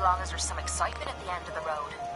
long as there's some excitement at the end of the road.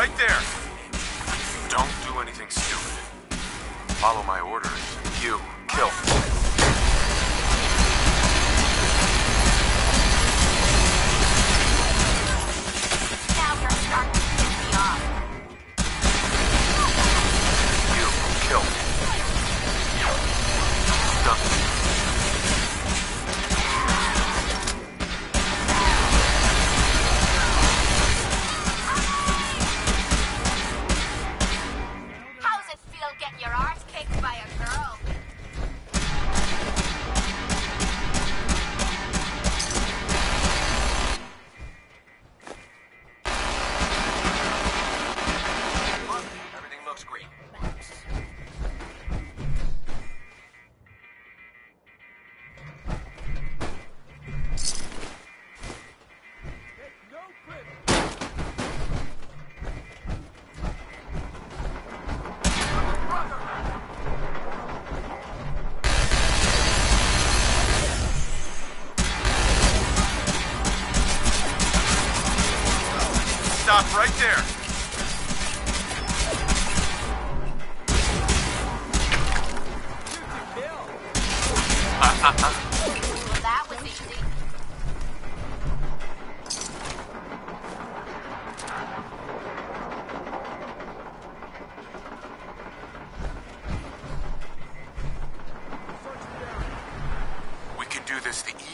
right there. Don't do anything stupid. Follow my orders.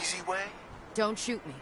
Easy way? Don't shoot me.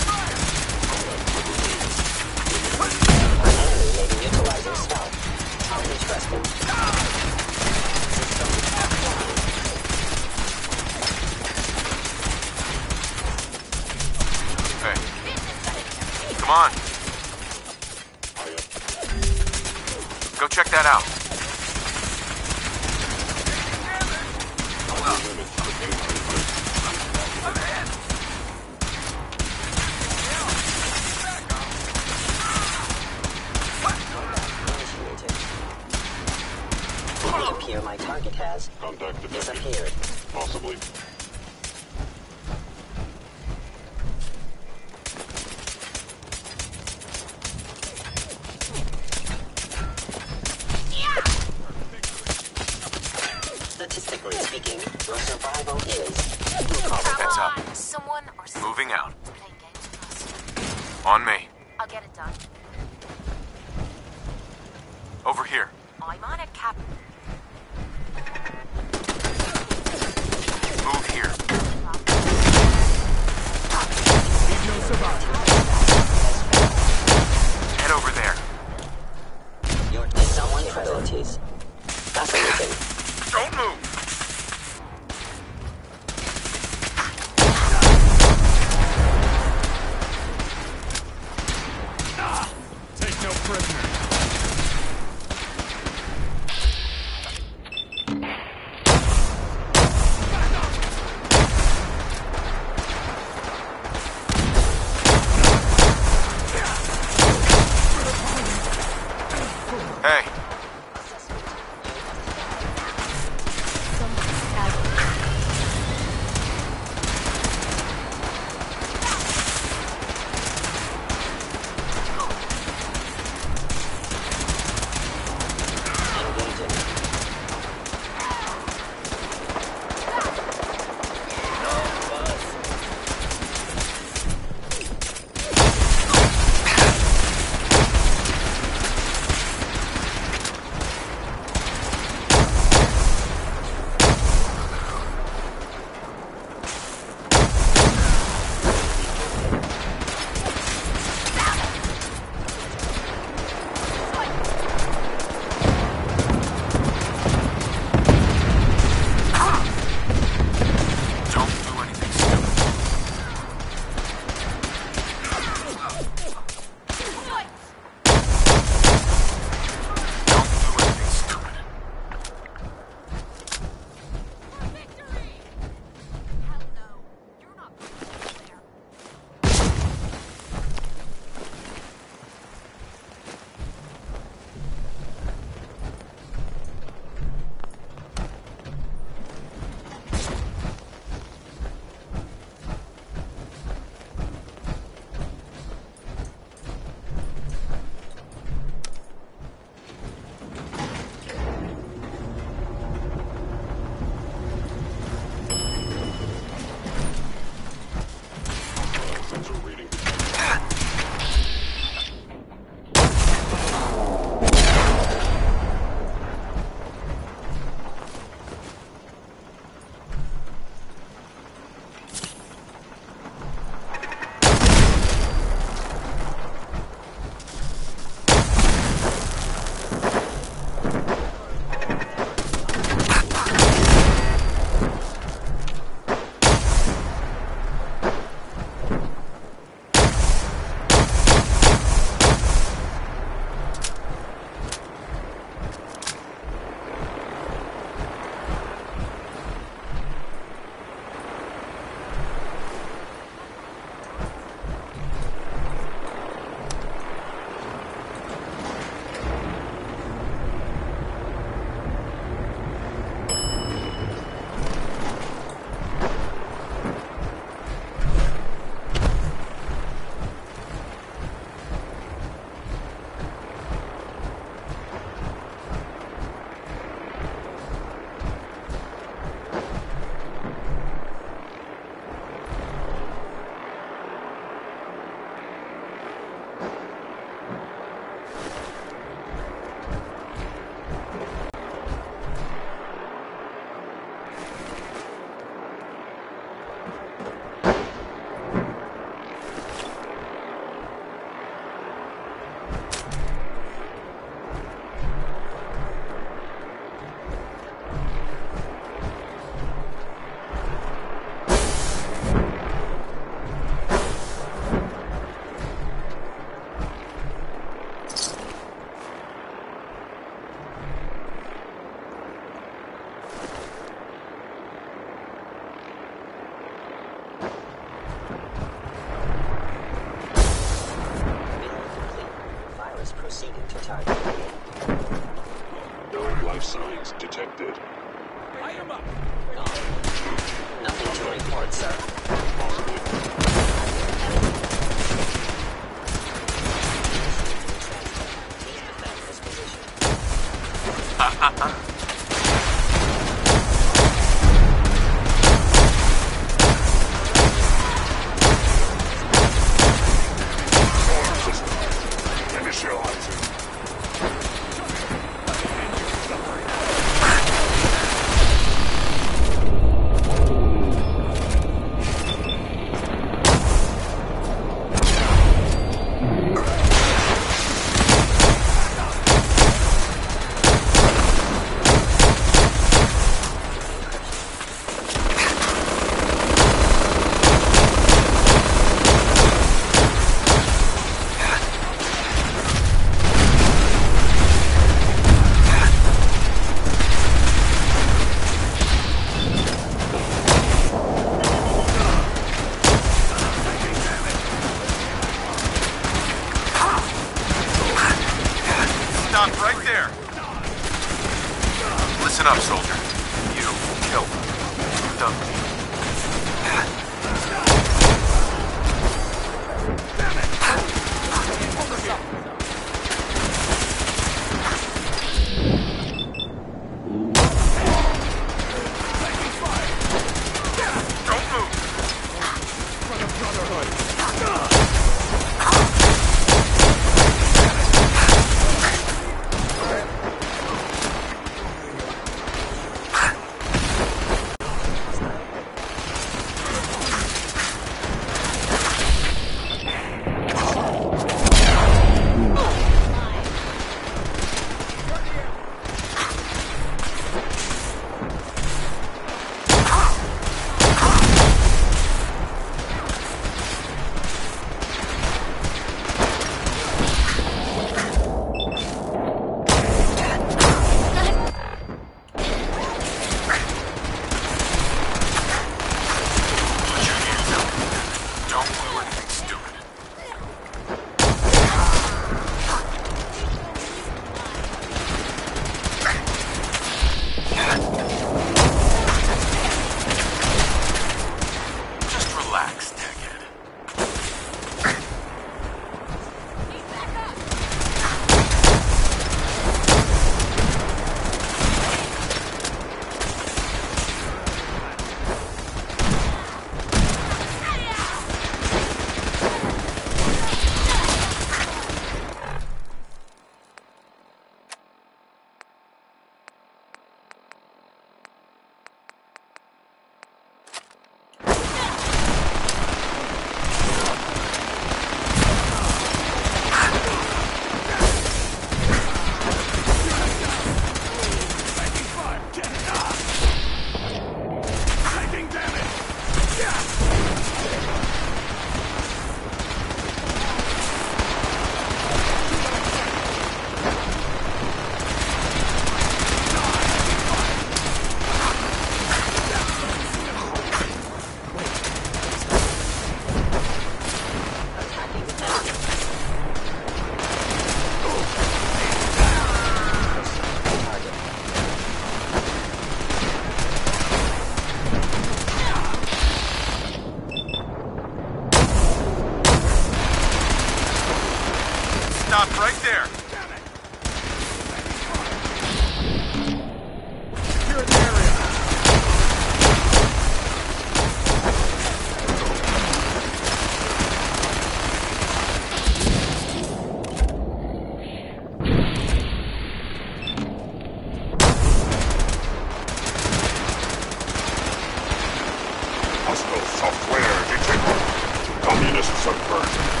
Communist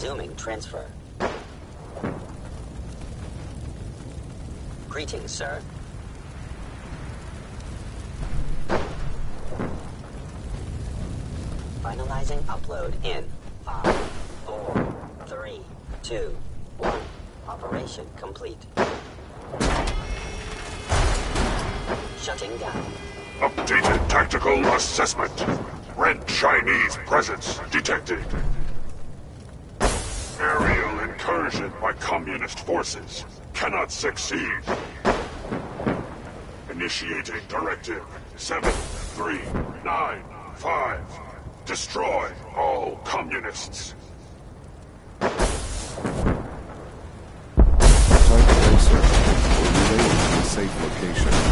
Resuming transfer. Greetings, sir. Finalizing upload in five, four, three, two, one. Operation complete. Shutting down. Updated tactical assessment. Red Chinese presence detected. Communist forces cannot succeed. Initiating directive 7395. Destroy all communists. Answer or relay to a safe location.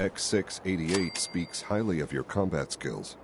X6-88 speaks highly of your combat skills.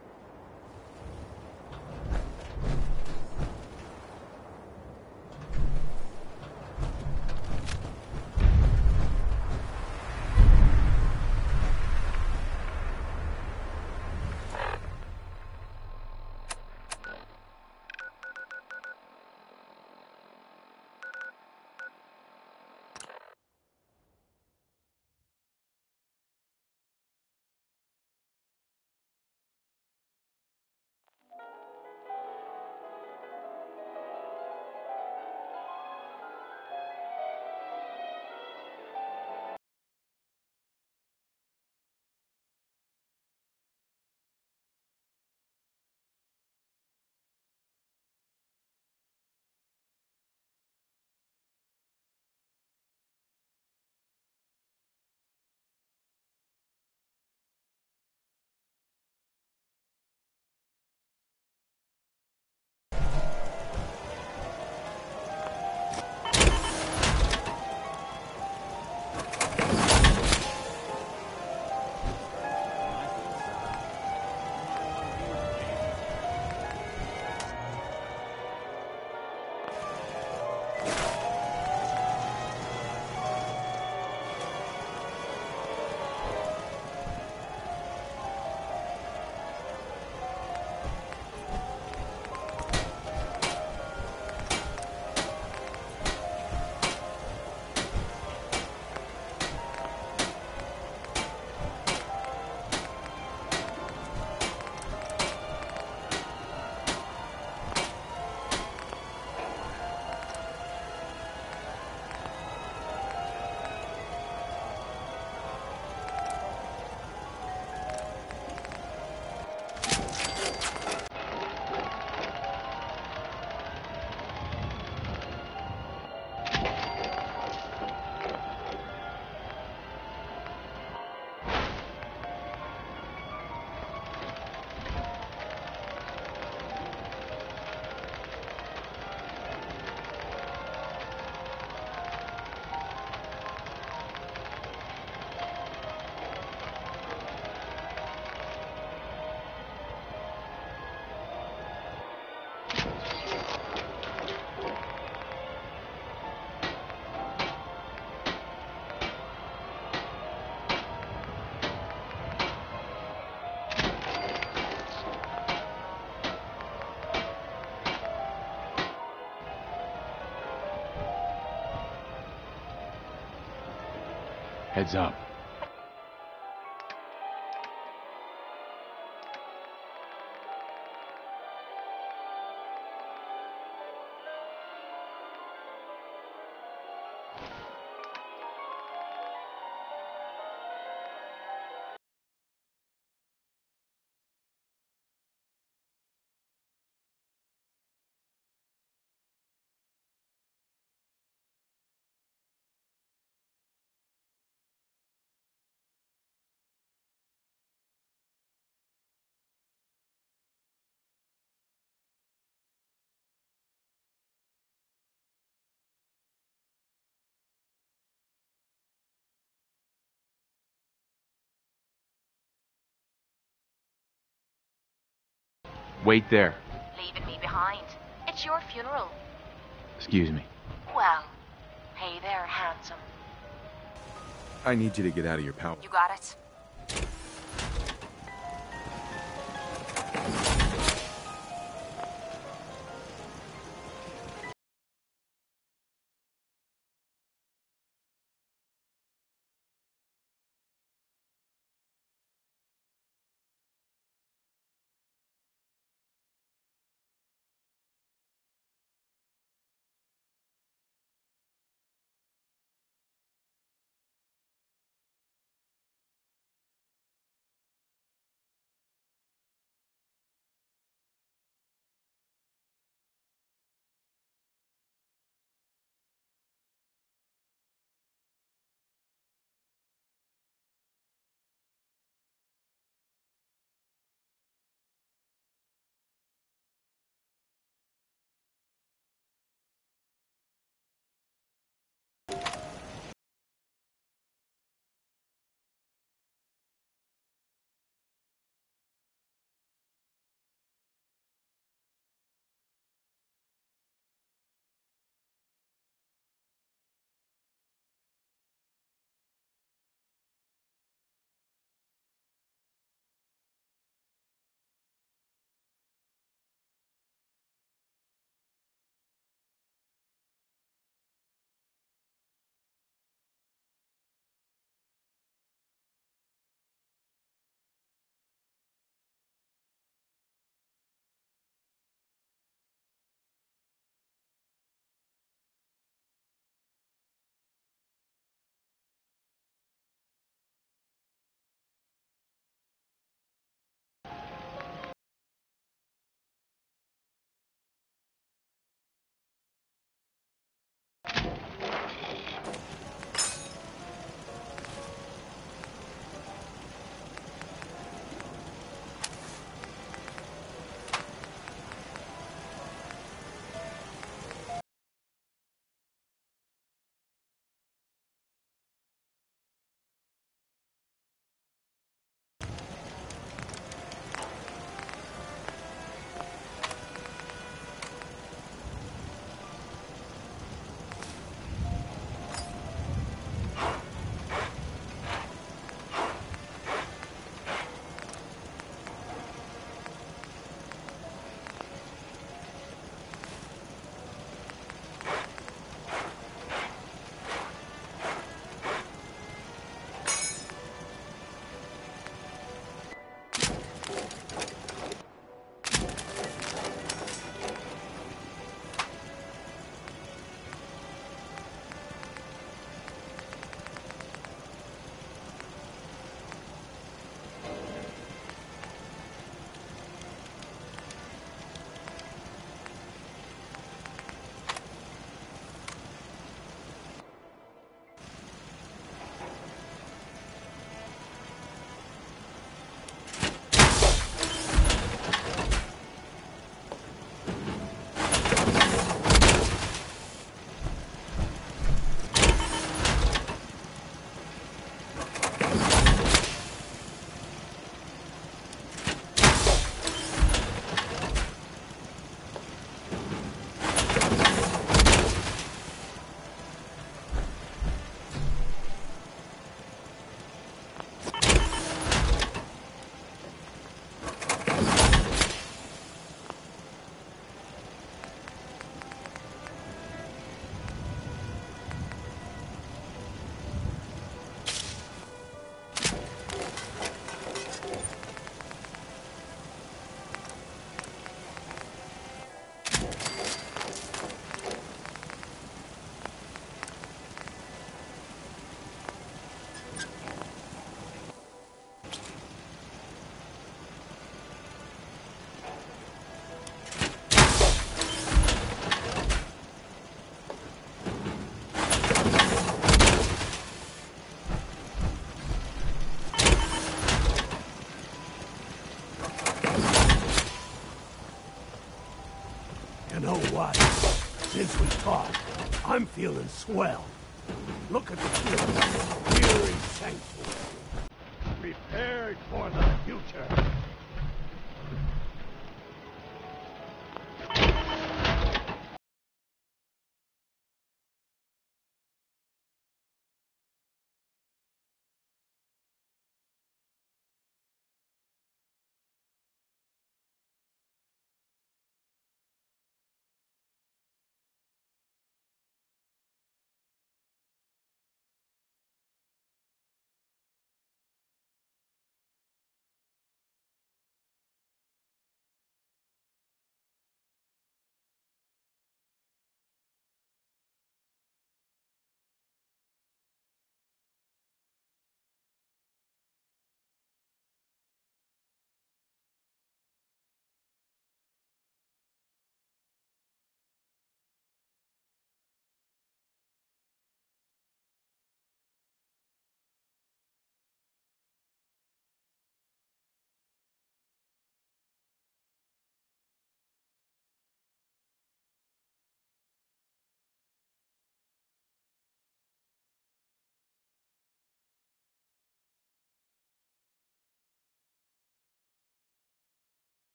Heads up. Wait there. Leaving me behind. It's your funeral. Excuse me. Well, hey there, handsome. I need you to get out of your power. You got it? I'm feeling swell.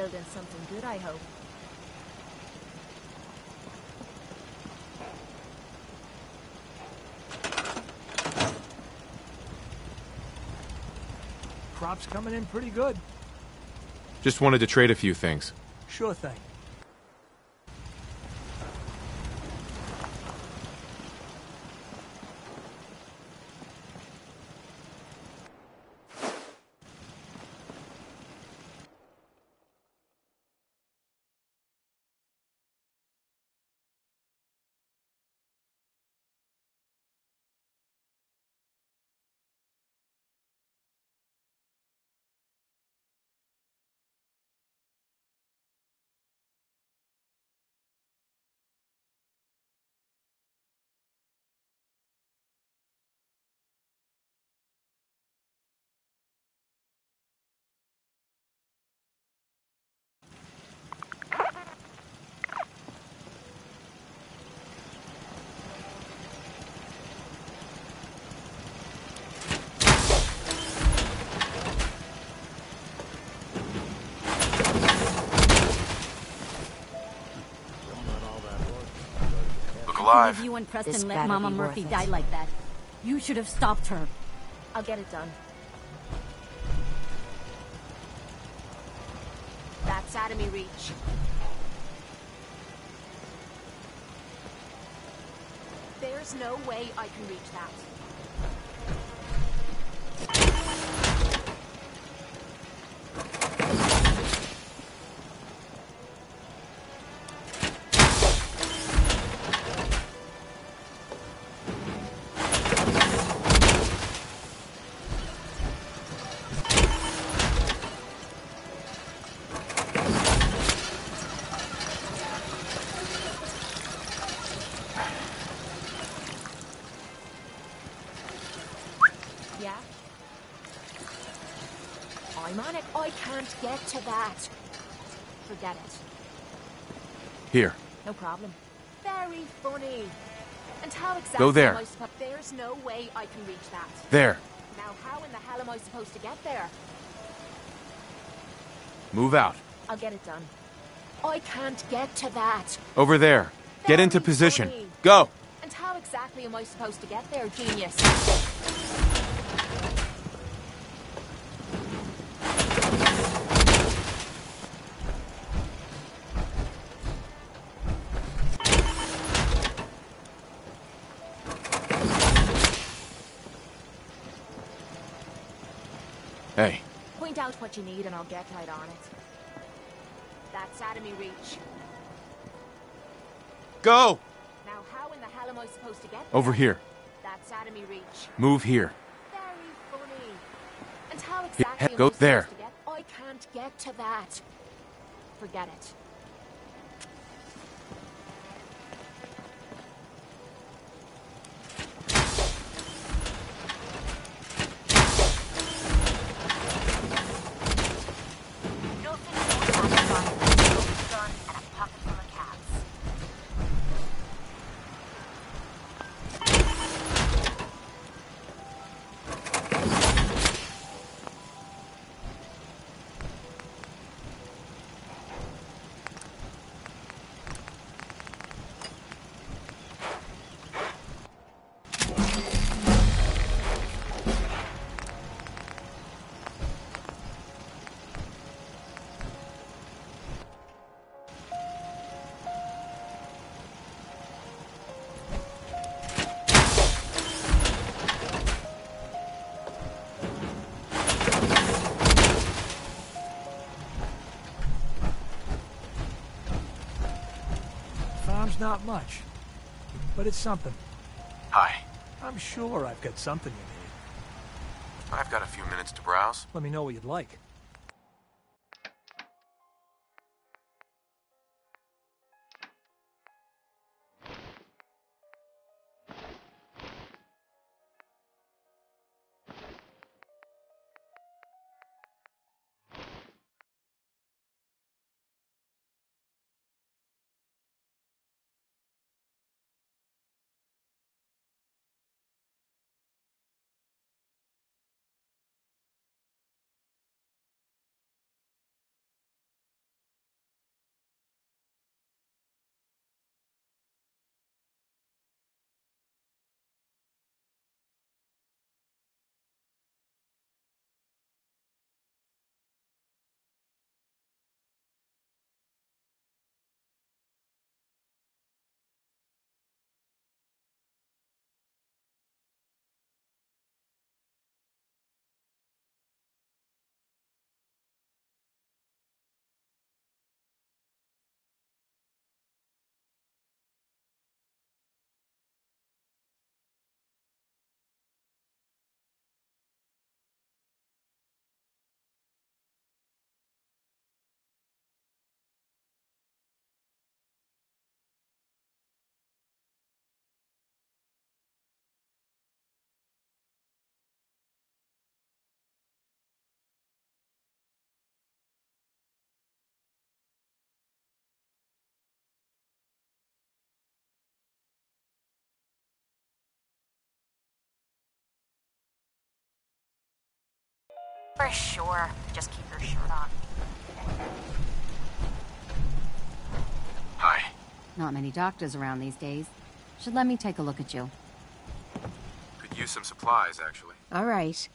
Building something good, I hope. Crop's coming in pretty good. Just wanted to trade a few things. Sure thing. Alive. believe you and This Preston let Mama Murphy die like that. You should have stopped her. I'll get it done. That's out of me reach. There's no way I can reach that. yeah? I'm on it. I can't get to that. Forget it. Here. No problem. Very funny. And how exactly Go there. am I supposed... There's no way I can reach that. There. Now how in the hell am I supposed to get there? Move out. I'll get it done. I can't get to that. Over there. Very get into position. Funny. Go. And how exactly am I supposed to get there, genius? Out what you need and I'll get right on it. That's out of me reach. Go. Now, how in the hell am I supposed to get there? Over here. That's out of me reach. Move here. Very funny. And how exactly am go there. I can't get to that. Forget it. Not much, but it's something. Hi. I'm sure I've got something you need. I've got a few minutes to browse. Let me know what you'd like. For sure. Just keep your shirt on. Hi. Not many doctors around these days. Should let me take a look at you. Could use some supplies, actually. All right.